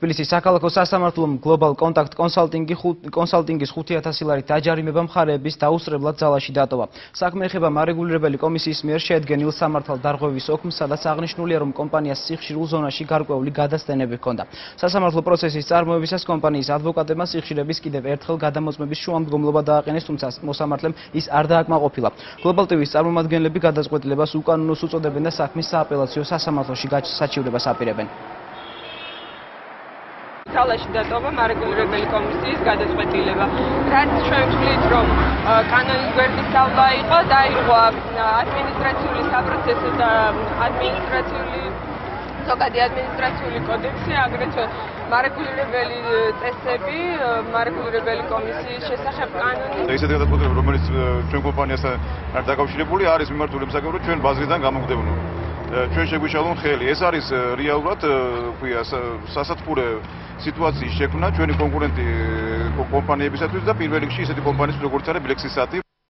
თბილისის საქალაქო სასამართლომ გლობალ კონტაქტ კონსალტინგი კონსალტინგის 5000 ლარით დაჯარიმება მხარეების დაუსწრებლად ძალაში დატოვა. საქმე ეხება მარეგულირებელი კომისიის მიერ შედგენილ სამართალ დარღვევის ოქმს, სადაც აღნიშნულია, რომ კომპანიას სიხშირულ ზონაში გარკვეული გადასტენები ჰქონდა. სასამართლო პროცესის წარმოებისას კომპანიის ადვოკატებმა სიხშირების კიდევ ერთხელ გადამოწმების შუამდგომლობა დააყენეს, თუმცა მოსამართლემ ის არ დააკმაყოფილა. გლობალ ტივის წარმომადგენლები გადაწყვეტილებას უკანონოს უწოდებენ და საქმის სააპელაციო სასამართლოში გაჩსაჩივრებას აპირებენ. თალაში დატოვა მარეგულირებელი კომისიის გადაწყვეტილება. რაც ჩვენ ვთვლით, რომ კანონის გვერდის სწავლა იყო, დაიღო ადმინისტრაციული საპროცესო და ადმინისტრაციული ზოგადი ადმინისტრაციული კოდექსი, აგრეთვე მარეგულირებელი წესები, მარეგულირებელი კომისიის შესახებ კანონი. ესეთი გადაწყვეტილება, რომელიც ჩვენ კომპანიასთან არ დაკავშირებული არის მიმართული მსაგებრო ჩვენ ბაზრიდან გამოგდებნო. ჩვენ შეგვიშალონ ხელი. ეს არის რეალურად, ქვია, სასათბურე სიტუაციის შექმნა ჩვენი კონკურენტი კომპანიებისათვის და პირველ რიგში ისეთი კომპანიის როგორც არის Lexis-ი